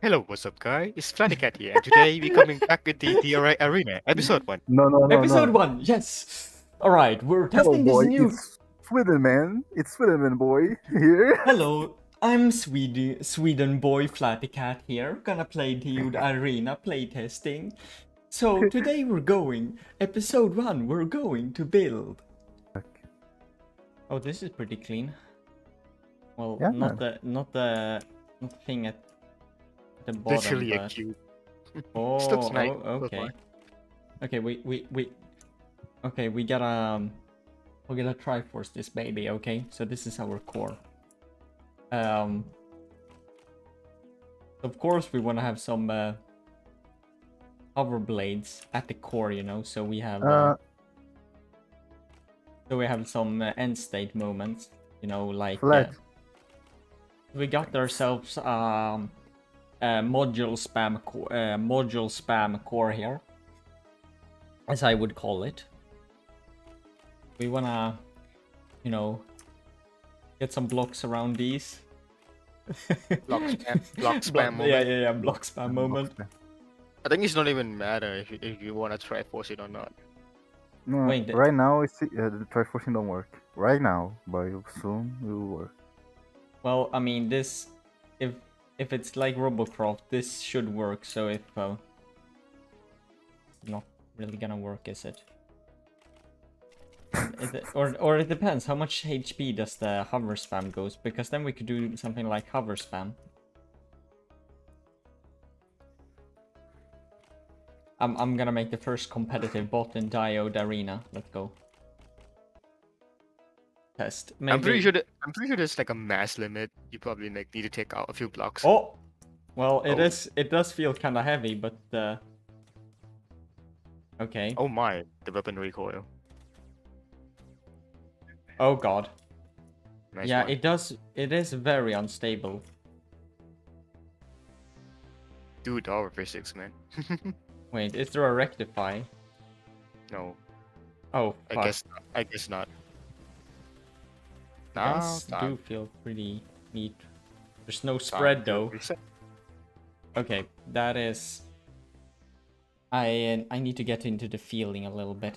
Hello, what's up, guys? It's Flaticat here, and today we're coming back with the, the Ar- Arena, episode 1. No, no, no, Episode no. one, yes. All right, we're Hello, testing boy. this new. It's Sweden, man. It's Sweden, man, boy. Here. Hello, I'm Sweden Sweden boy Flaticat here. Gonna play the arena playtesting. So today we're going episode one. We're going to build. Oh, this is pretty clean. Well, Yeah. not the not the not the thing at the bottom. Literally a but- cube. Oh, looks nice, oh, okay. Okay, we we we. Okay, we gotta um, we gotta triforce this baby. Okay, so this is our core. Um. Of course, we want to have some uh, hover blades at the core, you know. So we have. Uh, Uh, so we have some uh, end state moments, you know, like. Uh, Flat. we got ourselves um, a module spam co- uh, module spam core here, as I would call it. We wanna, you know, get some blocks around these. Block spam, block spam Block- moment. Yeah, yeah, yeah, block spam moment. I think it's not even matter if you, if you want to triforce it or not. No, Wait, the- right now, it's, uh, the triforcing don't work. Right now, but soon it will work. Well, I mean, this, if if it's like Robocraft, this should work. So if uh, not really gonna work, is it? It- or or it depends. How much HP does the hover spam goes? Because then we could do something like hover spam. I'm I'm gonna make the first competitive bot in Diode Arena. Let's go. Test. Maybe... I'm pretty sure that, I'm pretty sure there's like a mass limit. You probably like need to take out a few blocks. Oh, well, it Oh. is. It does feel kind of heavy, but uh, okay. Oh my, the weapon recoil. Oh god. Nice yeah, one. it does. It is very unstable. Dude, our physics, man. Wait, is there a rectify? no, Oh, I fuck. guess I guess not. Guys Nah, do feel pretty neat. There's no spread though. Okay, that is. I uh, I need to get into the feeling a little bit.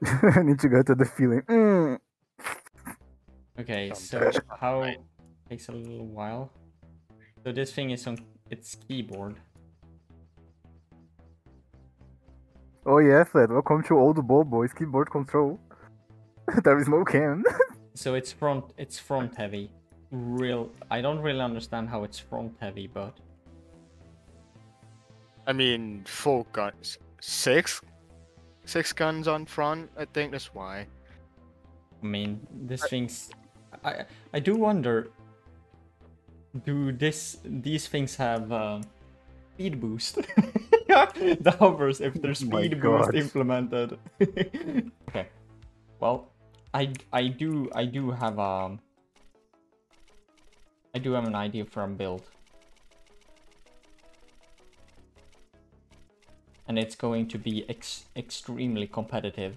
I need to go to the feeling. Mm. Okay, so how right. takes a little while. So this thing is on its keyboard. Oh yeah, Flat. Welcome to Old Ball Boys keyboard control. There is no can. So it's front it's front heavy. Real I don't really understand how it's front heavy, but I mean, four guns, six, six guns on front. I think that's why. I mean this thing's I I do wonder do this these things have uh, speed boost? the hovers if there's Oh speed boost God. implemented. okay. Well, I I do I do have um I do have an idea for a build. And it's going to be ex extremely competitive.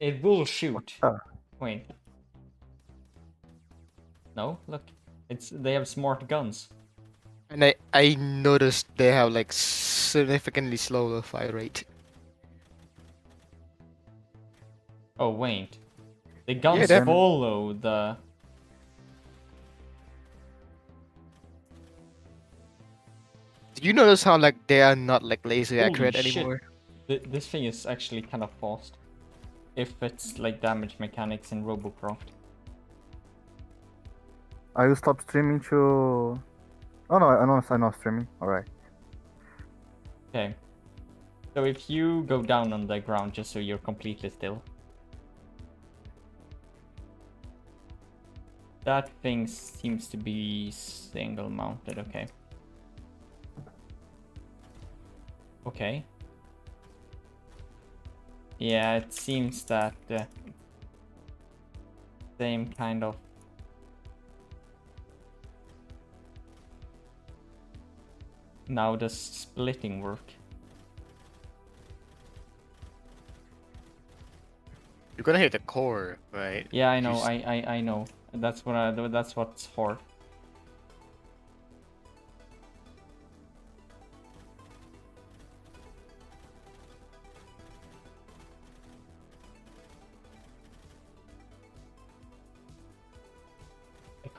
It will shoot. Wait. No, look. It's they have smart guns. And I I noticed they have like significantly slower fire rate. Oh wait. The guns them- follow the Did you notice how like they are not like laser Holy accurate shit. anymore? Th- this thing is actually kind of fast. If it's like damage mechanics in Robocraft. I will stop streaming to. Oh no, I know, I'm not streaming. Alright. Okay. So if you go down on the ground just so you're completely still. That thing seems to be single mounted, okay. Okay. Yeah, it seems that uh, same kind of Now does splitting work? You're gonna hit the core, right? Yeah, I know. Just- I, I I know. That's what I. That's what's hard.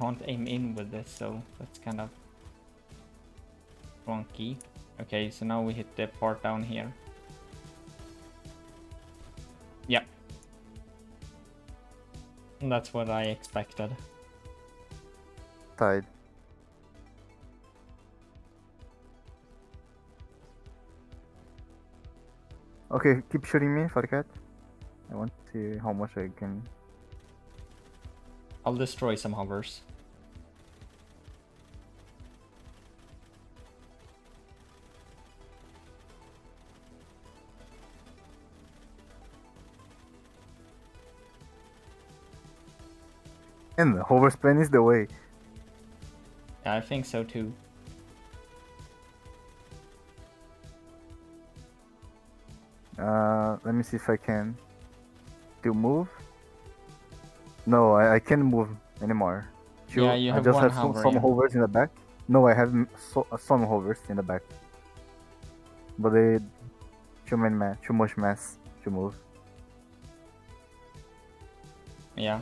Can't aim in with this, so that's kind of wonky. Okay, so now we hit the part down here. Yep. That's what I expected. Side. Okay, keep shooting me, Farkat. I want to see how much I can. I'll destroy some hovers. And the hover spin is the way. Yeah, I think so too. Uh, let me see if I can. Do move? No, I, I can't move anymore. Yeah, you I have just one have some, hover, some yeah. hovers in the back. No, I have so, some hovers in the back. But they too many ma- too much mass to move. Yeah.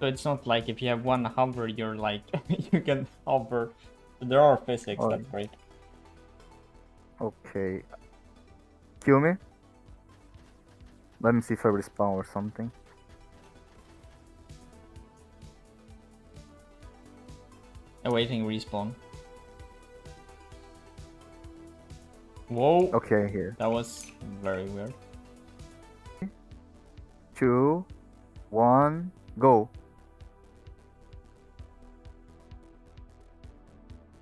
So it's not like if you have one hover, you're like you can hover. There are physics. Oh. That's great. Okay. Kill me. Let me see if I respawn or something. Awaiting respawn. Whoa, Okay, here. that was very weird. Two, one, go.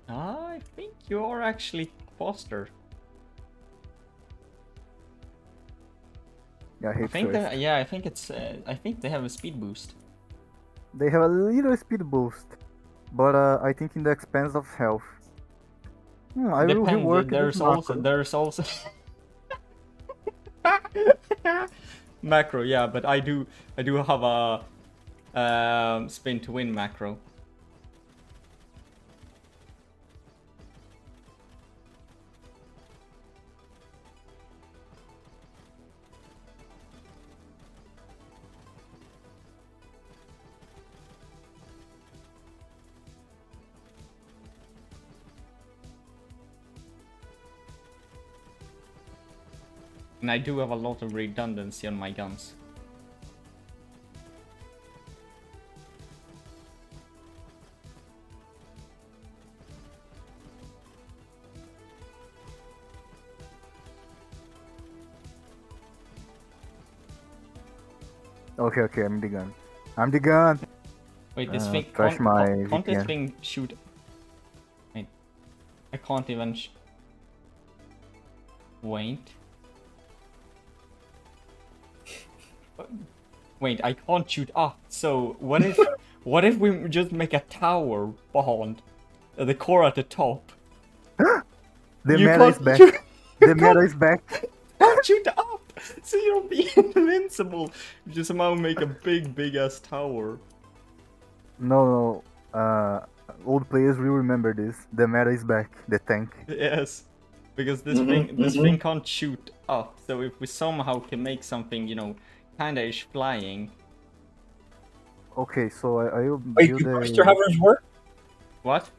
I think you are actually faster. Yeah, I hit think first. yeah, I think it's uh, I think they have a speed boost. They have a little speed boost, but uh, I think in the expense of health. Hmm, I will Depends. rework There's also macro. there's also macro, yeah, but I do I do have a um, spin to win macro. And I do have a lot of redundancy on my guns. Okay, okay, I'm the gun. I'm the gun. Wait, this Uh, thing can't, my can't, can't this thing shoot? Wait, I can't even. Sh- Wait. Wait, I can't shoot up. So what if what if we just make a tower behind uh, the core at the top? The meta is back. you- the meta is back. Can't shoot up. so you don't be invincible. You just somehow make a big, big ass tower. No, no. Uh, old players will remember this. The meta is back. The tank. Yes, because this Mhm, thing, this mhm. thing can't shoot up. So if we somehow can make something, you know, kinda ish flying. Okay, so I, I Wait, do a... booster hovers work? What?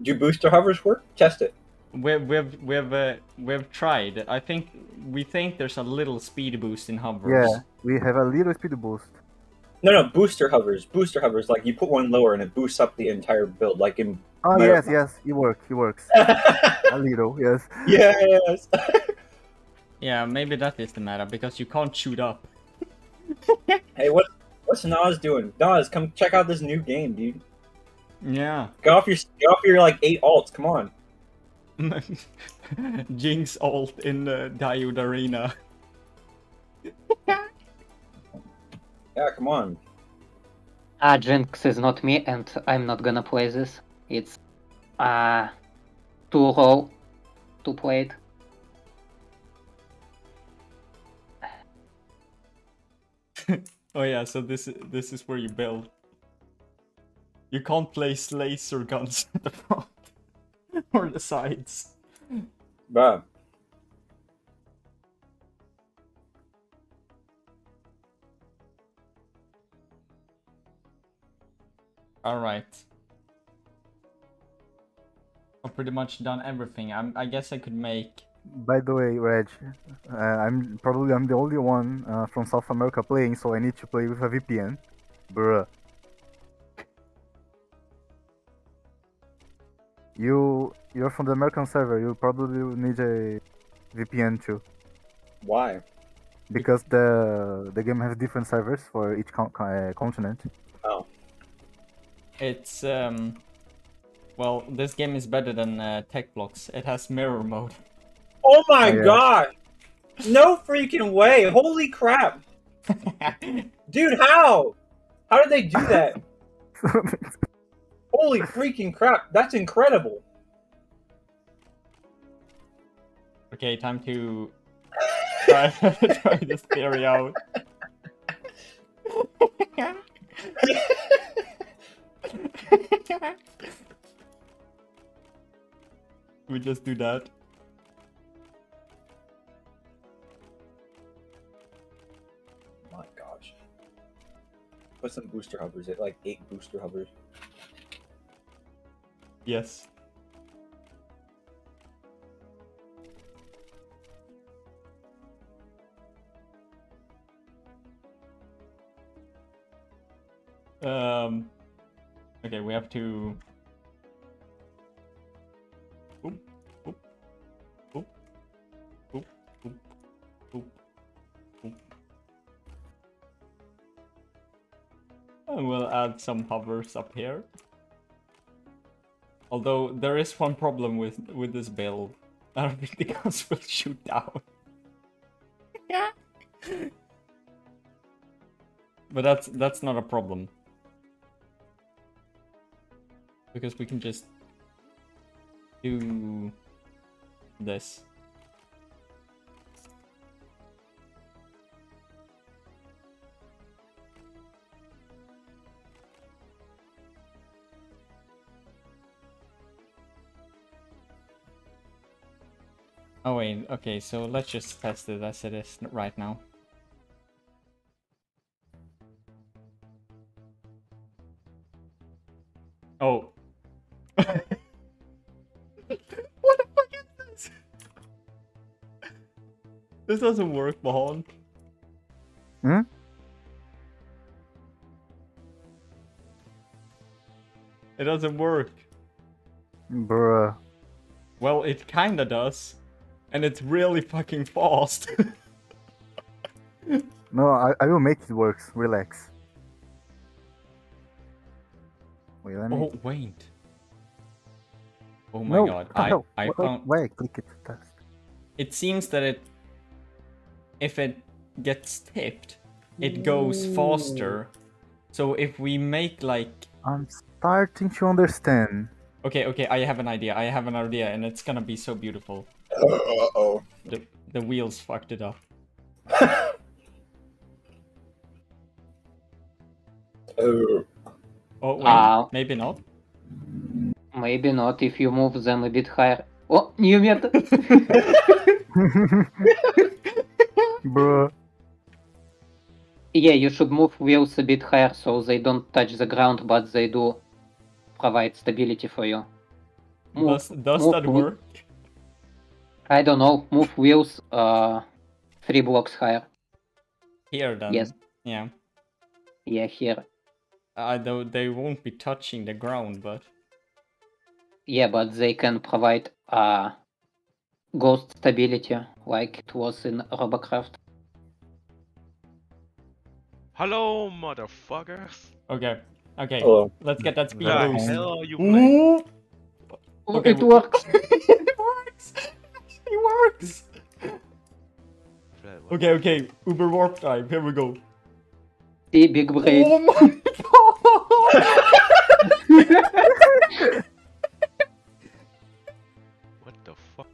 Do booster hovers work? Test it. We've we've we've uh, we've tried. I think we think there's a little speed boost in hovers. Yeah, we have a little speed boost. No, no, booster hovers. Booster hovers, like you put one lower and it boosts up the entire build, like in. Oh Meta- yes, yes, it works. It works. a little, yes. yes. Yeah, maybe that is the matter because you can't shoot up. hey, what? What's Nas doing? Nas, come check out this new game, dude. Yeah. Get off your get off your like eight alts. Come on. Jinx alt in the Diode Arena. Yeah, come on. Ah, Jinx is not me, and I'm not gonna play this. It's uh too low to play Oh yeah, so this this is where you build. You can't place laser guns at the front or the sides. Bruh. All right. I've pretty much done everything. I'm, I guess I could make. By the way, Reg, uh, I'm probably I'm the only one uh, from South America playing, so I need to play with a VPN. Bruh. You you're from the American server. You probably need a VPN too, Why? because the the game has different servers for each con- uh, continent. Oh. It's um. Well, this game is better than uh, Techblox. It has mirror mode. Oh my Oh, yeah. god! No freaking way! Holy crap! Dude, how? How did they do that? Holy freaking crap! That's incredible. okay, time to try, try this theory out. we just do that. Put some booster hovers. It like eight booster hovers. Yes. Um. Okay, we have to. We'll add some hovers up here. Although there is one problem with with this build. I don't think the guns will shoot down. yeah. But that's that's not a problem. Because we can just do this. Okay, so let's just test it as it is right now. Oh. what the fuck is this? This doesn't work, Mahon. Hmm? It doesn't work. Bruh. Well, it kinda does. And it's really fucking fast. No, I, I will make it work. Relax. Wait, let me. oh, wait. Oh my no, god. I? I Wh- found... Why I click it test? It seems that it... If it gets tipped, it goes faster. So if we make like... I'm starting to understand. Okay, okay, I have an idea. I have an idea and it's gonna be so beautiful. Uh oh. The, the wheels fucked it up. Oh, Oh wait, Ah. maybe not. Maybe not if you move them a bit higher. Oh, new meta. Bruh. yeah, you should move wheels a bit higher so they don't touch the ground, but they do provide stability for you. Move, Does does move that work? I don't know. Move wheels uh three blocks higher. Here then. Yes. Yeah. Yeah, here. I though they won't be touching the ground, but Yeah, but they can provide uh ghost stability like it was in Robocraft. Hello, motherfuckers. okay. Okay. hello. Let's get that speed The boost. hell are you playing? Ooh, Okay, it w- works. it works. It works. Okay, okay. Uber warp time. Here we go. See, big brain. Oh my god! What the fuck?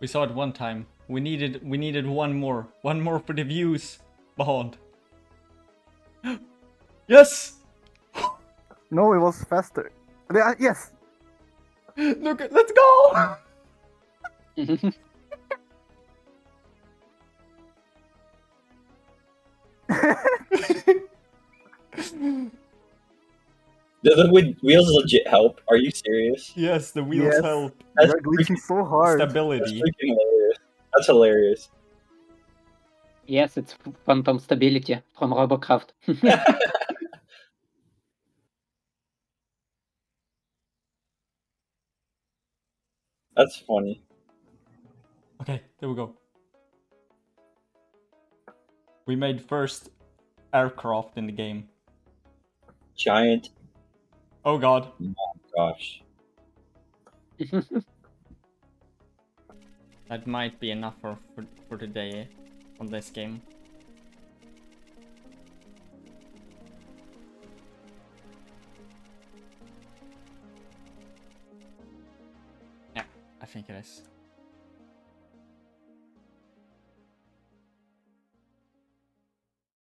we saw it one time. We needed we needed one more. One more for the views. Bond. yes! No, it was faster. Yeah, Yes! Look let's go! Does the wheels legit help? Are you serious? yes, the wheels Yes. help. That's They're glitching freaking, so hard. that's Stability. freaking hilarious. That's hilarious. yes, it's phantom stability from Robocraft. That's funny. Okay, there we go. We made first aircraft in the game. Giant. Oh god. Gosh. That might be enough for, for, for today eh, on this game. Yeah, I think it is.